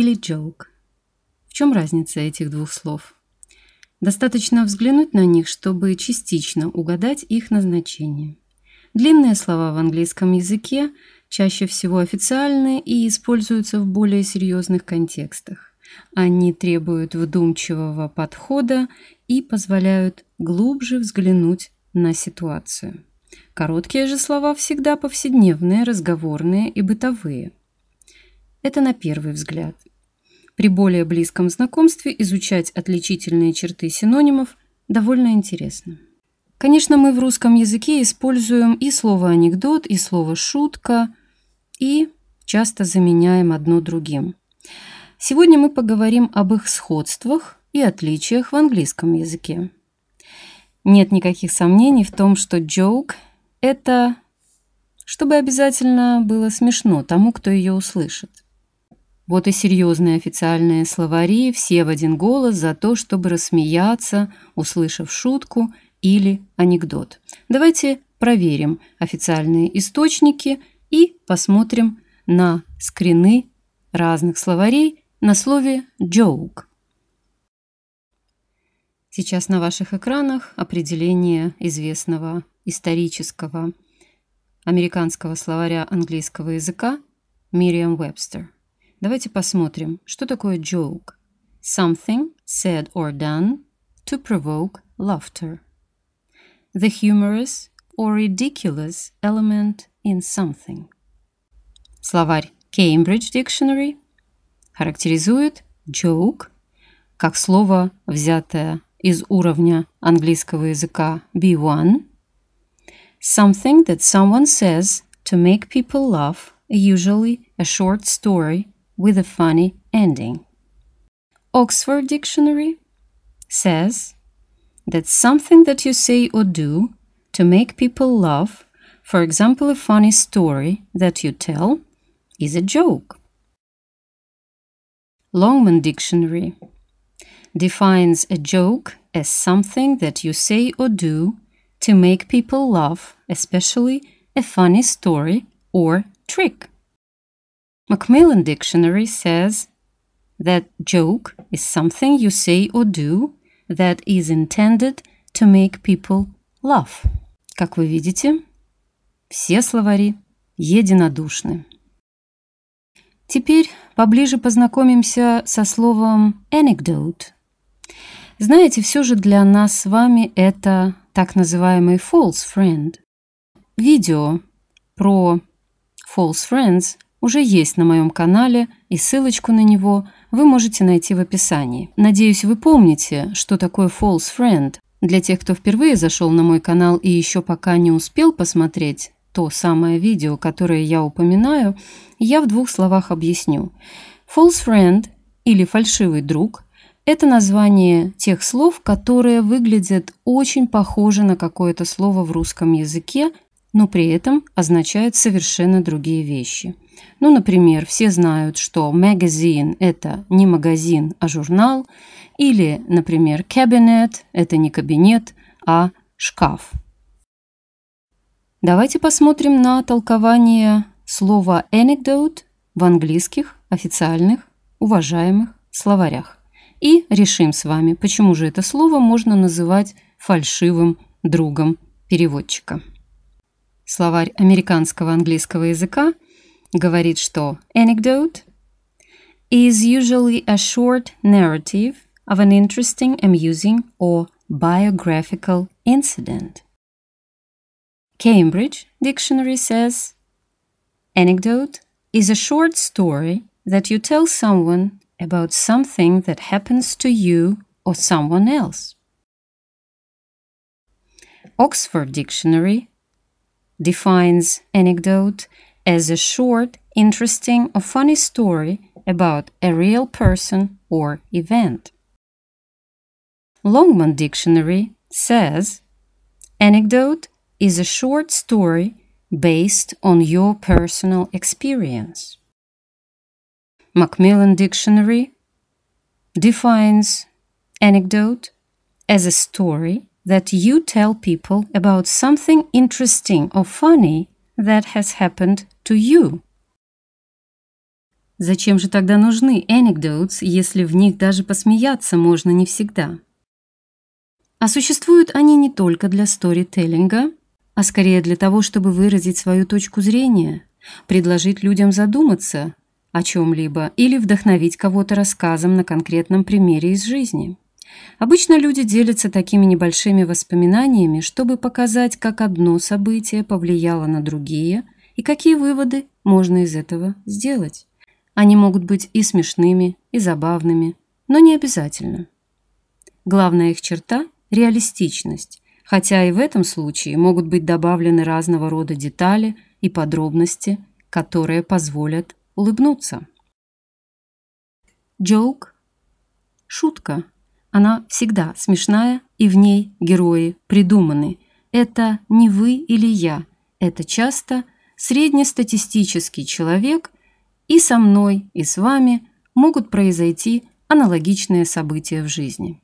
или joke. В чем разница этих двух слов? Достаточно взглянуть на них, чтобы частично угадать их назначение. Длинные слова в английском языке чаще всего официальные и используются в более серьезных контекстах. Они требуют вдумчивого подхода и позволяют глубже взглянуть на ситуацию. Короткие же слова всегда повседневные, разговорные и бытовые. Это на первый взгляд. При более близком знакомстве изучать отличительные черты синонимов довольно интересно. Конечно, мы в русском языке используем и слово «анекдот», и слово «шутка», и часто заменяем одно другим. Сегодня мы поговорим об их сходствах и отличиях в английском языке. Нет никаких сомнений в том, что joke – это чтобы обязательно было смешно тому, кто ее услышит. Вот и серьезные официальные словари, все в один голос за то, чтобы рассмеяться, услышав шутку или анекдот. Давайте проверим официальные источники и посмотрим на скрины разных словарей на слове joke. Сейчас на ваших экранах определение известного исторического американского словаря английского языка Merriam-Webster. Давайте посмотрим, что такое joke. Something said or done to provoke laughter. The humorous or ridiculous element in something. Словарь Cambridge Dictionary характеризует joke как слово, взятое из уровня английского языка B1, something that someone says to make people laugh, usually a short story with a funny ending. Oxford Dictionary says that something that you say or do to make people laugh, for example, a funny story that you tell, is a joke. Longman Dictionary defines a joke as something that you say or do to make people laugh, especially a funny story or trick. Macmillan Dictionary says that joke is something you say or do that is intended to make people laugh. Как вы видите, все словари единодушны. Теперь поближе познакомимся со словом anecdote. Знаете, все же для нас с вами это так называемый false friend. Видео про false friends уже есть на моем канале, и ссылочку на него вы можете найти в описании. Надеюсь, вы помните, что такое false friend. Для тех, кто впервые зашел на мой канал и еще пока не успел посмотреть то самое видео, которое я упоминаю, я в двух словах объясню. False friend или фальшивый друг – это название тех слов, которые выглядят очень похоже на какое-то слово в русском языке, но при этом означают совершенно другие вещи – ну, например, все знают, что magazine – это не магазин, а журнал, или, например, cabinet – это не кабинет, а шкаф. Давайте посмотрим на толкование слова anecdote в английских официальных уважаемых словарях. И решим с вами, почему же это слово можно называть фальшивым другом переводчика. Словарь американского английского языка – говорит, что anecdote is usually a short narrative of an interesting, amusing or biographical incident. Cambridge Dictionary says anecdote is a short story that you tell someone about something that happens to you or someone else. Oxford Dictionary defines anecdote as a short, interesting, or funny story about a real person or event. Longman Dictionary says anecdote is a short story based on your personal experience. Macmillan Dictionary defines anecdote as a story that you tell people about something interesting or funny that has happened to you. Зачем же тогда нужны anecdotes, если в них даже посмеяться можно не всегда? А существуют они не только для сторителлинга, а скорее для того, чтобы выразить свою точку зрения, предложить людям задуматься о чем-либо или вдохновить кого-то рассказом на конкретном примере из жизни. Обычно люди делятся такими небольшими воспоминаниями, чтобы показать, как одно событие повлияло на другие и какие выводы можно из этого сделать. Они могут быть и смешными, и забавными, но не обязательно. Главная их черта – реалистичность, хотя и в этом случае могут быть добавлены разного рода детали и подробности, которые позволят улыбнуться. Joke – шутка – она всегда смешная, и в ней герои придуманы. Это не вы или я. Это часто среднестатистический человек, и со мной, и с вами могут произойти аналогичные события в жизни.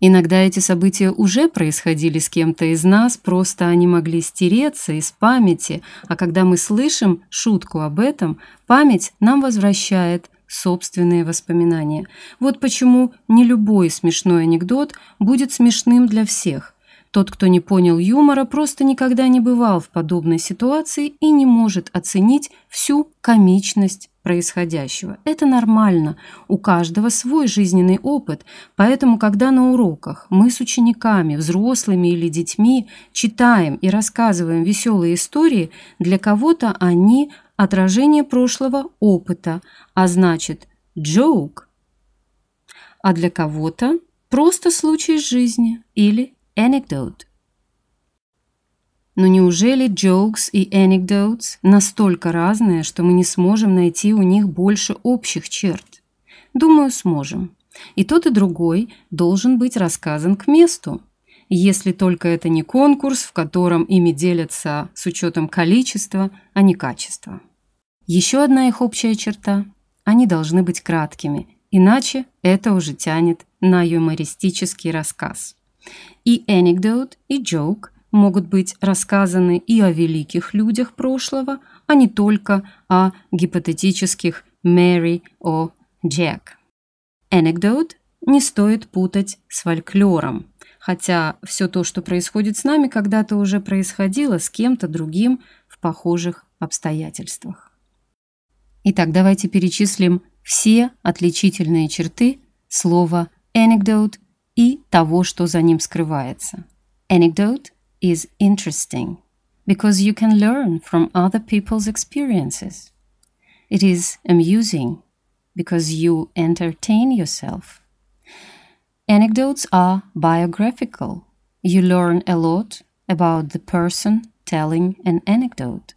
Иногда эти события уже происходили с кем-то из нас, просто они могли стереться из памяти, а когда мы слышим шутку об этом, память нам возвращает собственные воспоминания. Вот почему не любой смешной анекдот будет смешным для всех. Тот, кто не понял юмора, просто никогда не бывал в подобной ситуации и не может оценить всю комичность происходящего. Это нормально, у каждого свой жизненный опыт, поэтому, когда на уроках мы с учениками, взрослыми или детьми читаем и рассказываем веселые истории, для кого-то они отражение прошлого опыта, а значит joke. А для кого-то просто случай из жизни или anecdote. Но неужели jokes и anecdotes настолько разные, что мы не сможем найти у них больше общих черт? Думаю, сможем. И тот, и другой должен быть рассказан к месту, если только это не конкурс, в котором ими делятся с учетом количества, а не качества. Еще одна их общая черта – они должны быть краткими, иначе это уже тянет на юмористический рассказ. И anecdote, и joke могут быть рассказаны и о великих людях прошлого, а не только о гипотетических Мэри о Джек. Anecdote не стоит путать с фольклором, хотя все то, что происходит с нами, когда-то уже происходило с кем-то другим в похожих обстоятельствах. Итак, давайте перечислим все отличительные черты слова anecdote и того, что за ним скрывается. Anecdote is interesting because you can learn from other people's experiences. It is amusing because you entertain yourself. Anecdotes are biographical. You learn a lot about the person telling an anecdote.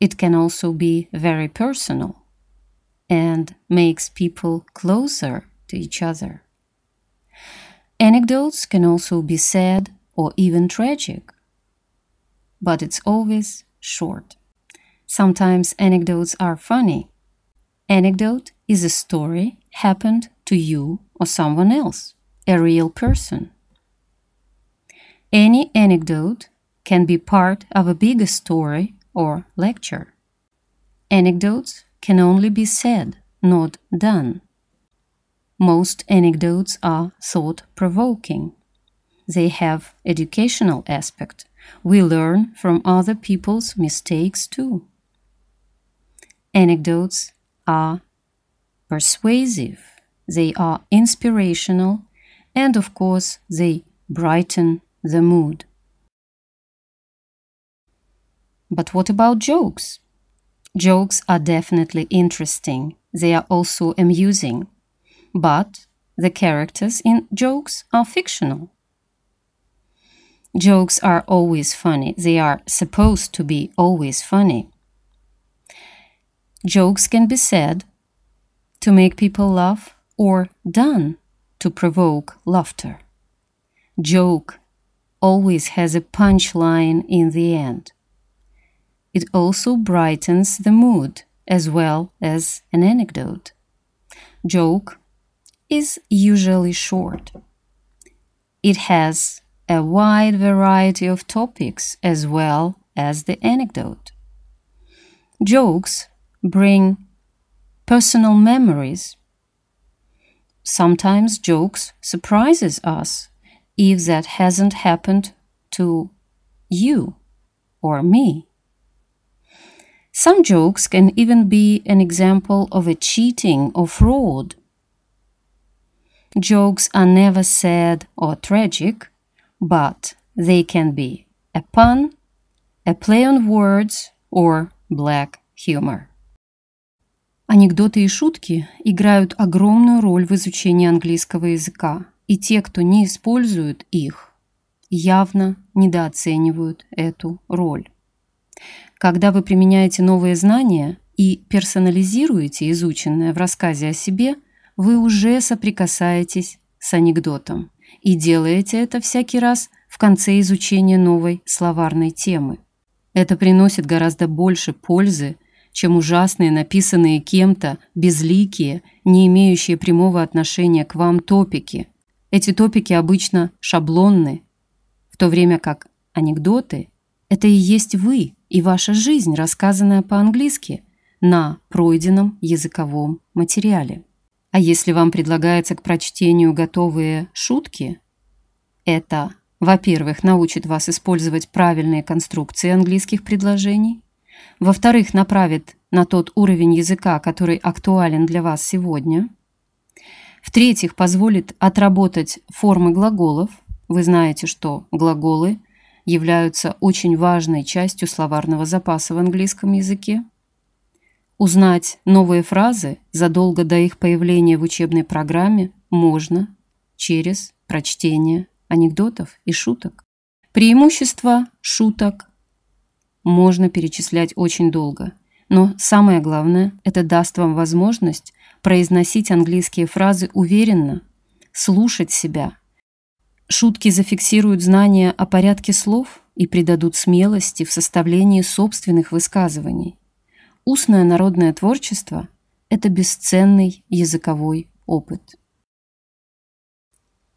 It can also be very personal and makes people closer to each other. Anecdotes can also be sad or even tragic, but it's always short. Sometimes anecdotes are funny. Anecdote is a story happened to you or someone else, a real person. Any anecdote can be part of a bigger story or lecture. Anecdotes can only be said, not done. Most anecdotes are thought provoking. They have educational aspect. We learn from other people's mistakes too. Anecdotes are persuasive. They are inspirational and of course they brighten the mood. But what about jokes? Jokes are definitely interesting. They are also amusing. But the characters in jokes are fictional. Jokes are always funny. They are supposed to be always funny. Jokes can be said to make people laugh or done to provoke laughter. Joke always has a punchline in the end. It also brightens the mood as well as an anecdote. Joke is usually short. It has a wide variety of topics as well as the anecdote. Jokes bring personal memories. Sometimes jokes surprises us if that hasn't happened to you or me. Some jokes can even be an example of a cheating or fraud. Jokes are never sad or tragic, but they can be a pun, a play on words, or black humor. Анекдоты и шутки играют огромную роль в изучении английского языка, и те, кто не используют их, явно недооценивают эту роль. Когда вы применяете новые знания и персонализируете изученное в рассказе о себе, вы уже соприкасаетесь с анекдотом и делаете это всякий раз в конце изучения новой словарной темы. Это приносит гораздо больше пользы, чем ужасные, написанные кем-то, безликие, не имеющие прямого отношения к вам топики. Эти топики обычно шаблонны, в то время как анекдоты – это и есть вы и ваша жизнь, рассказанная по-английски на пройденном языковом материале. А если вам предлагается к прочтению готовые шутки, это, во-первых, научит вас использовать правильные конструкции английских предложений, во-вторых, направит на тот уровень языка, который актуален для вас сегодня. В-третьих, позволит отработать формы глаголов. Вы знаете, что глаголы являются очень важной частью словарного запаса в английском языке. Узнать новые фразы задолго до их появления в учебной программе можно через прочтение анекдотов и шуток. Преимущества шуток можно перечислять очень долго. Но самое главное, это даст вам возможность произносить английские фразы уверенно, слушать себя. Шутки зафиксируют знания о порядке слов и придадут смелости в составлении собственных высказываний. Устное народное творчество – это бесценный языковой опыт.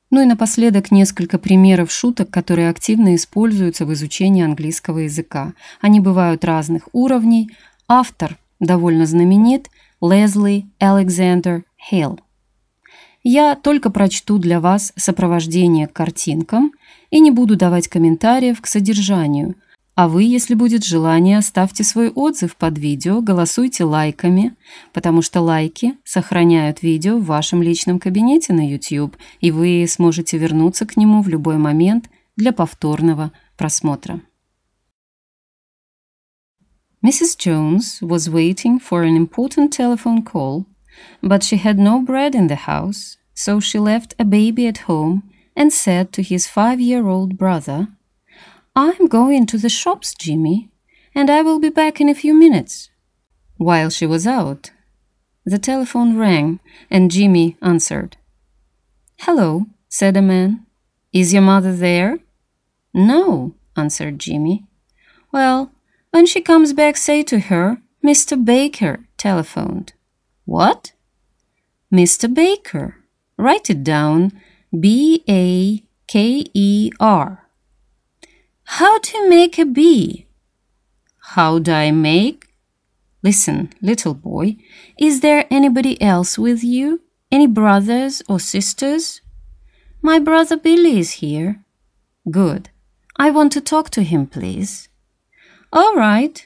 Ну и напоследок несколько примеров шуток, которые активно используются в изучении английского языка. Они бывают разных уровней. Автор довольно знаменит – Лезли Александр Хейл. Я только прочту для вас сопровождение к картинкам и не буду давать комментариев к содержанию – а вы, если будет желание, оставьте свой отзыв под видео, голосуйте лайками, потому что лайки сохраняют видео в вашем личном кабинете на YouTube, и вы сможете вернуться к нему в любой момент для повторного просмотра. Mrs. Jones was waiting for an important telephone call, but she had no bread in the house, so she left a baby at home and said to his five-year-old brother – I'm going to the shops, Jimmy, and I will be back in a few minutes. While she was out, the telephone rang and Jimmy answered. Hello, said the man. Is your mother there? No, answered Jimmy. Well, when she comes back, say to her, Mr. Baker telephoned. What? Mr. Baker. Write it down B A K E R. How to make a bee? How do I make? Listen, little boy, is there anybody else with you? Any brothers or sisters? My brother Billy is here. Good. I want to talk to him, please. All right.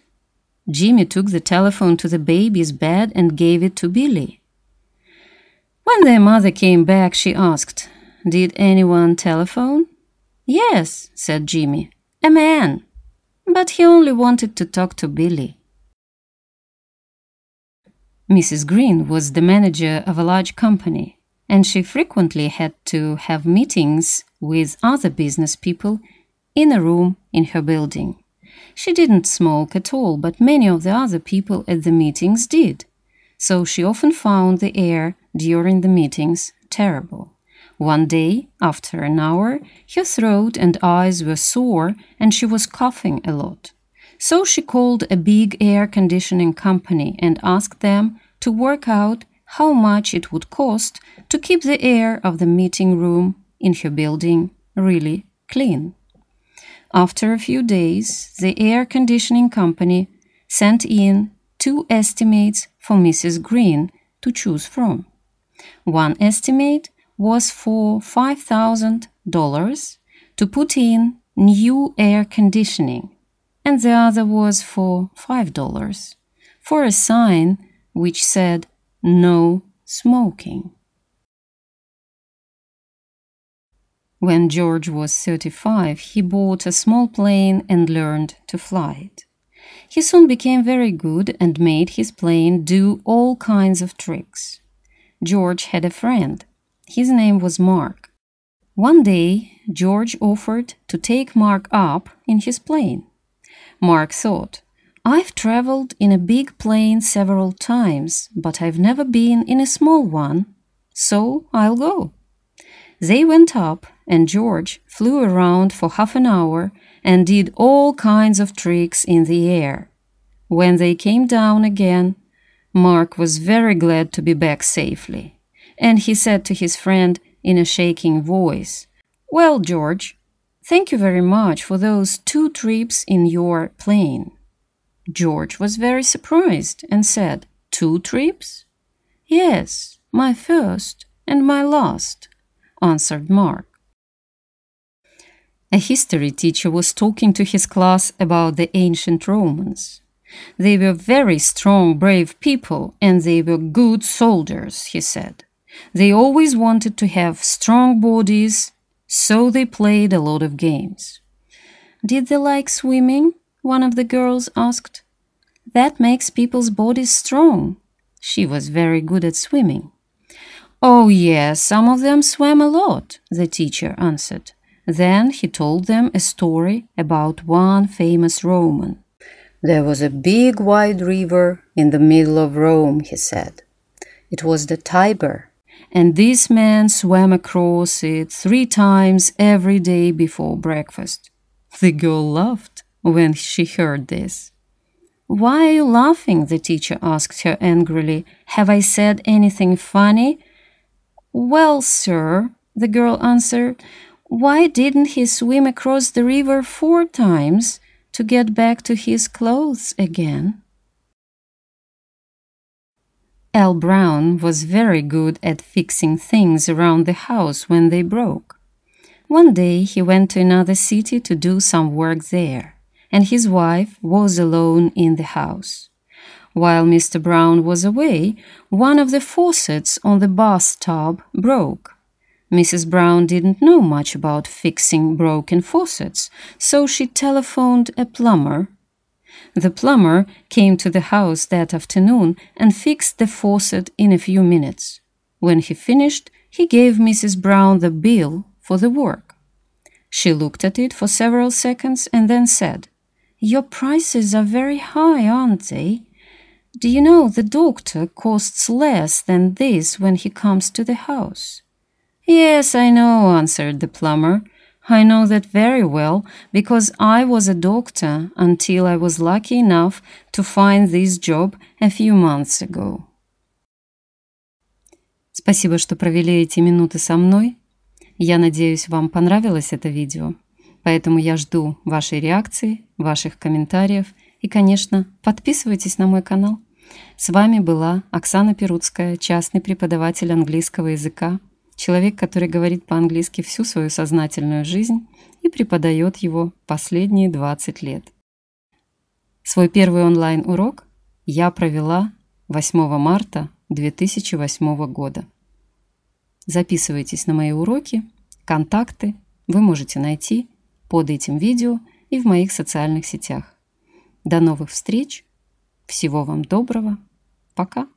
Jimmy took the telephone to the baby's bed and gave it to Billy. When their mother came back, she asked, Did anyone telephone? Yes, said Jimmy. A man. But he only wanted to talk to Billy. Mrs. Green was the manager of a large company, and she frequently had to have meetings with other business people in a room in her building. She didn't smoke at all, but many of the other people at the meetings did, so she often found the air during the meetings terrible. One day, after an hour, her throat and eyes were sore and she was coughing a lot. So she called a big air conditioning company and asked them to work out how much it would cost to keep the air of the meeting room in her building really clean. After a few days, the air conditioning company sent in two estimates for Mrs. Green to choose from. One estimate was for $5,000 to put in new air conditioning, and the other was for $5 for a sign which said no smoking. When George was 35, he bought a small plane and learned to fly it. He soon became very good and made his plane do all kinds of tricks. George had a friend. His name was Mark. One day, George offered to take Mark up in his plane. Mark thought, I've traveled in a big plane several times, but I've never been in a small one, so I'll go. They went up, and George flew around for half an hour and did all kinds of tricks in the air. When they came down again, Mark was very glad to be back safely, and he said to his friend in a shaking voice, Well, George, thank you very much for those two trips in your plane. George was very surprised and said, Two trips? Yes, my first and my last answered Mark. A history teacher was talking to his class about the ancient Romans. They were very strong, brave people, and they were good soldiers, he said. They always wanted to have strong bodies, so they played a lot of games. Did they like swimming? One of the girls asked. That makes people's bodies strong. She was very good at swimming. Oh, yes, some of them swam a lot, the teacher answered. Then he told them a story about one famous Roman. There was a big wide river in the middle of Rome, he said. It was the Tiber, and this man swam across it three times every day before breakfast. The girl laughed when she heard this. Why are you laughing? the teacher asked her angrily. Have I said anything funny? Well, sir, the girl answered, why didn't he swim across the river four times to get back to his clothes again? Al Brown was very good at fixing things around the house when they broke. One day he went to another city to do some work there, and his wife was alone in the house. While Mr. Brown was away, one of the faucets on the bathtub broke. Mrs. Brown didn't know much about fixing broken faucets, so she telephoned a plumber. The plumber came to the house that afternoon and fixed the faucet in a few minutes. When he finished, he gave Mrs. Brown the bill for the work. She looked at it for several seconds and then said, Your prices are very high, aren't they? Do you know the doctor costs less than this when he comes to the house? Yes, I know, answered the plumber. I know that very well, because I was a doctor until I was lucky enough to find this job a few months ago. Спасибо, что провели эти минуты со мной. Я надеюсь, вам понравилось это видео. Поэтому я жду вашей реакции, ваших комментариев и, конечно, подписывайтесь на мой канал. С вами была Оксана Перуцкая, частный преподаватель английского языка, человек, который говорит по-английски всю свою сознательную жизнь и преподает его последние 20 лет. Свой первый онлайн-урок я провела 8 марта 2008 года. Записывайтесь на мои уроки, контакты вы можете найти под этим видео и в моих социальных сетях. До новых встреч! Всего вам доброго! Пока!